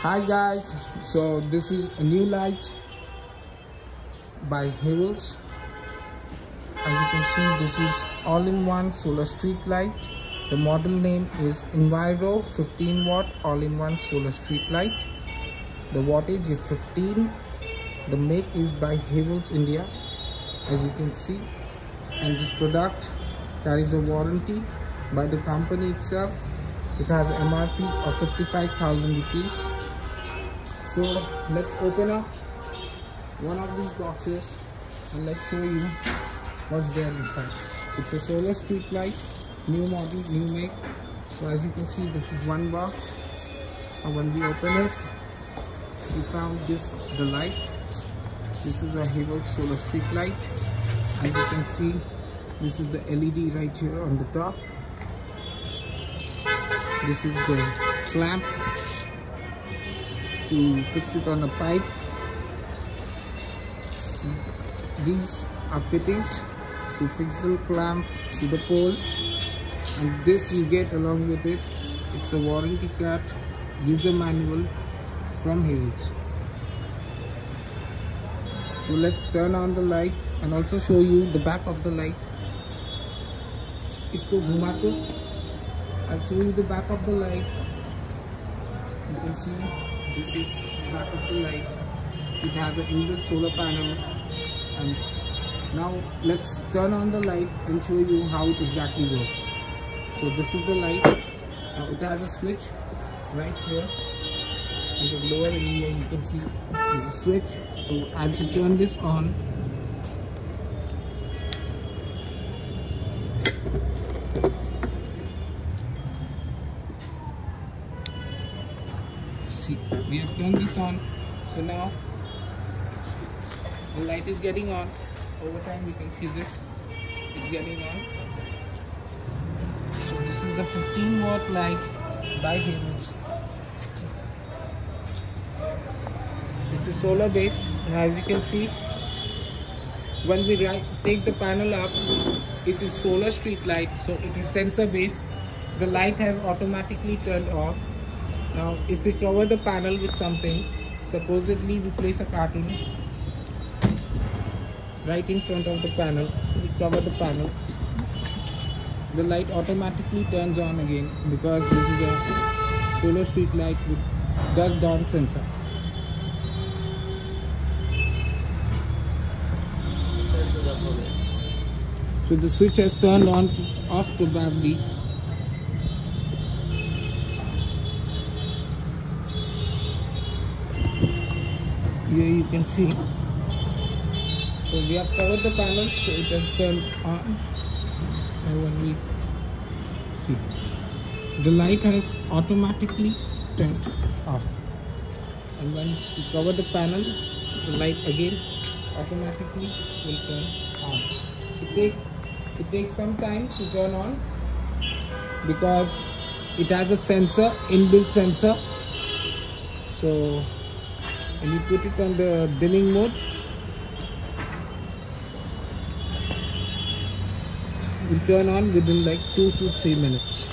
Hi guys, so this is a new light by Havells. As you can see, this is all-in-one solar street light. The model name is Enviro 15 watt all-in-one solar street light. The wattage is 15. The make is by Havells India, as you can see. And this product carries a warranty by the company itself. It has MRP of 55,000 rupees. So let's open up one of these boxes and let's show you what's there inside. It's a solar street light new model new make. So as you can see this is one box. And when we open it we found this the light. This is a Havells solar street light. As you can see this is the LED right here on the top this is the clamp to fix it on a pipe. These are fittings to fix the clamp to the pole. And this you get along with it. It's a warranty card. User manual from Havells so let's turn on the light and also show you the back of the light. इसको घुमा I'll show you the back of the light you can see this is back of the light. It has an inbuilt solar panel. And now let's turn on the light and show you how it exactly works. So this is the light. Now it has a switch right here. And the lower area you can see is a switch. So as you turn this on see we have turned this on. So now the light is getting on. Over time you can see this. It's getting on. So this is a 15 watt light by Havells this is solar based and as you can see when we take the panel up it is solar street light. So it is sensor based. The light has automatically turned off now if we cover the panel with something supposedly we place a carton right in front of the panel we cover the panel the light automatically turns on again because this is a solar street light with dusk dawn sensor. So the switch has turned on off probably here you can see. So we have covered the panel so it has turned on. And when we see the light has automatically turned off. And when we cover the panel the light again automatically will turn on. It takes it takes some time to turn on because it has a sensor inbuilt sensor. So and you put it on the dimming mode. Will turn on within like 2 to 3 minutes